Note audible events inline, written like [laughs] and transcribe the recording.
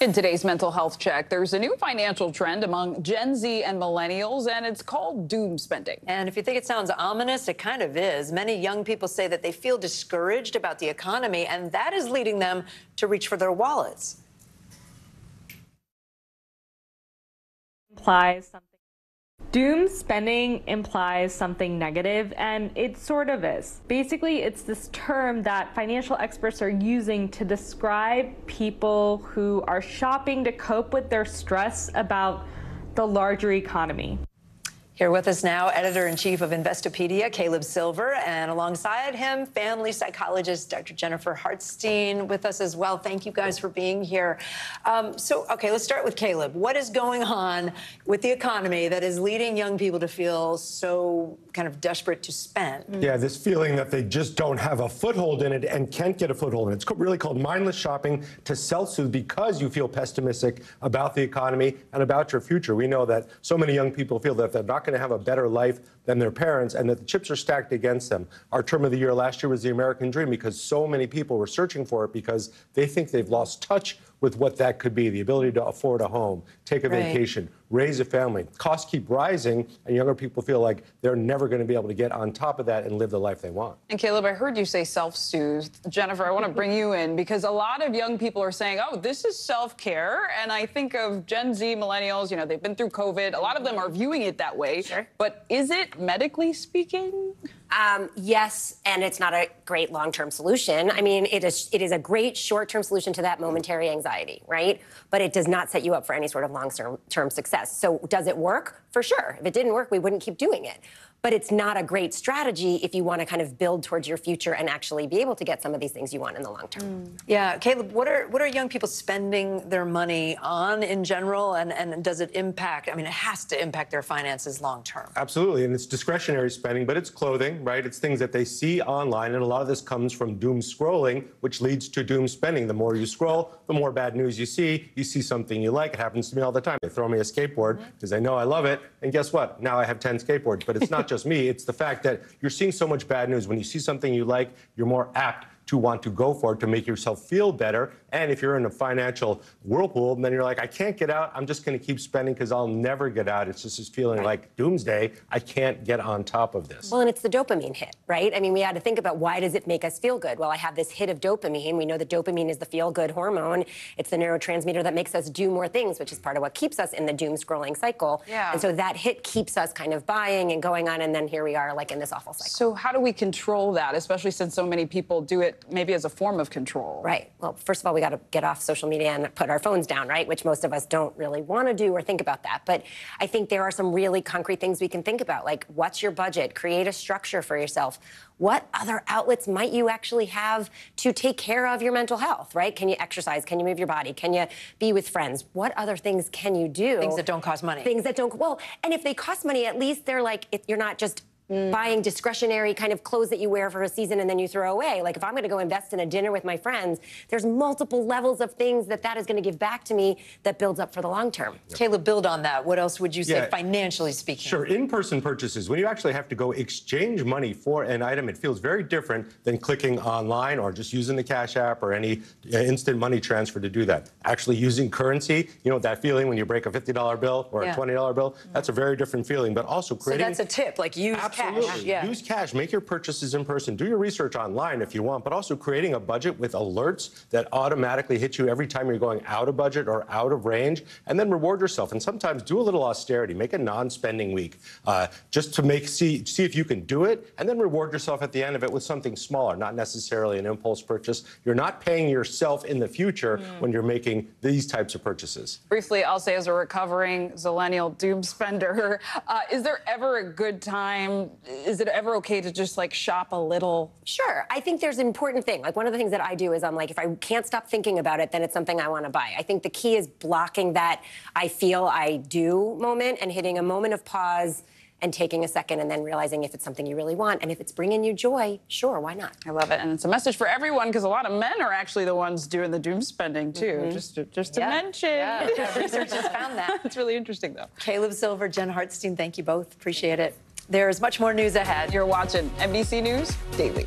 In today's mental health check, there's a new financial trend among Gen Z and millennials, and it's called doom spending. And if you think it sounds ominous, it kind of is. Many young people say that they feel discouraged about the economy, and that is leading them to reach for their wallets. Implies something. Doom spending implies something negative, and it sort of is. Basically, it's this term that financial experts are using to describe people who are shopping to cope with their stress about the larger economy. Here with us now, editor in chief of Investopedia, Caleb Silver, and alongside him, family psychologist Dr. Jennifer Hartstein, with us as well. Thank you guys for being here. Um, so, okay, let's start with Caleb. What is going on with the economy that is leading young people to feel so kind of desperate to spend? Yeah, this feeling that they just don't have a foothold in it and can't get a foothold in it. It's really called mindless shopping to self-soothe because you feel pessimistic about the economy and about your future. We know that so many young people feel that they're not going to have a better life than their parents and that the chips are stacked against them. Our term of the year last year was the American dream because so many people were searching for it because they think they've lost touch with what that could be the ability to afford a home, take a right. vacation, raise a family. Costs keep rising, and younger people feel like they're never going to be able to get on top of that and live the life they want. And Caleb, I heard you say self soothe. Jennifer, I want to bring you in because a lot of young people are saying, oh, this is self care. And I think of Gen Z millennials, you know, they've been through COVID. A lot of them are viewing it that way. Sure. But is it medically speaking? Um, yes, and it's not a great long-term solution. I mean, it is it is a great short-term solution to that momentary anxiety, right? But it does not set you up for any sort of long-term success. So does it work? For sure. If it didn't work, we wouldn't keep doing it but it's not a great strategy if you want to kind of build towards your future and actually be able to get some of these things you want in the long term. Mm. Yeah, Caleb, what are what are young people spending their money on in general, and and does it impact? I mean, it has to impact their finances long term. Absolutely, and it's discretionary spending, but it's clothing, right? It's things that they see online, and a lot of this comes from doom scrolling, which leads to doom spending. The more you scroll, the more bad news you see. You see something you like. It happens to me all the time. They throw me a skateboard because they know I love it, and guess what? Now I have 10 skateboards, but it's not [laughs] just me, it's the fact that you're seeing so much bad news. When you see something you like, you're more apt to want to go for it to make yourself feel better. And if you're in a financial whirlpool, then you're like, I can't get out. I'm just going to keep spending because I'll never get out. It's just this feeling right. like doomsday. I can't get on top of this. Well, and it's the dopamine hit, right? I mean, we had to think about why does it make us feel good? Well, I have this hit of dopamine. We know that dopamine is the feel-good hormone. It's the neurotransmitter that makes us do more things, which is part of what keeps us in the doom scrolling cycle. Yeah. And so that hit keeps us kind of buying and going on, and then here we are, like in this awful cycle. So how do we control that, especially since so many people do it maybe as a form of control? Right. Well, first of all, we got to get off social media and put our phones down, right? Which most of us don't really want to do or think about that. But I think there are some really concrete things we can think about, like what's your budget? Create a structure for yourself. What other outlets might you actually have to take care of your mental health, right? Can you exercise? Can you move your body? Can you be with friends? What other things can you do? Things that don't cost money. Things that don't, well, and if they cost money, at least they're like, you're not just Mm. buying discretionary kind of clothes that you wear for a season and then you throw away. Like if I'm going to go invest in a dinner with my friends, there's multiple levels of things that that is going to give back to me that builds up for the long term. Yep. Caleb, build on that. What else would you say yeah. financially speaking? Sure. In-person purchases, when you actually have to go exchange money for an item, it feels very different than clicking online or just using the Cash App or any uh, instant money transfer to do that. Actually using currency, you know that feeling when you break a $50 bill or yeah. a $20 bill, that's a very different feeling. But also creating. So that's a tip, like use Absolutely. Yeah. Use cash. Make your purchases in person. Do your research online if you want, but also creating a budget with alerts that automatically hit you every time you're going out of budget or out of range, and then reward yourself. And sometimes do a little austerity. Make a non-spending week uh, just to make see see if you can do it, and then reward yourself at the end of it with something smaller, not necessarily an impulse purchase. You're not paying yourself in the future mm. when you're making these types of purchases. Briefly, I'll say as a recovering zillennial doom spender, [laughs] uh, is there ever a good time? Is it ever okay to just like shop a little? Sure. I think there's an important thing. Like one of the things that I do is I'm like, if I can't stop thinking about it, then it's something I want to buy. I think the key is blocking that I feel I do moment and hitting a moment of pause and taking a second and then realizing if it's something you really want and if it's bringing you joy, sure, why not? I love it, and it's a message for everyone because a lot of men are actually the ones doing the doom spending too. Mm -hmm. Just to, just to yeah. mention, yeah. [laughs] research has found that. it's really interesting though. Caleb Silver, Jen Hartstein, thank you both. Appreciate it. There's much more news ahead. You're watching NBC News Daily.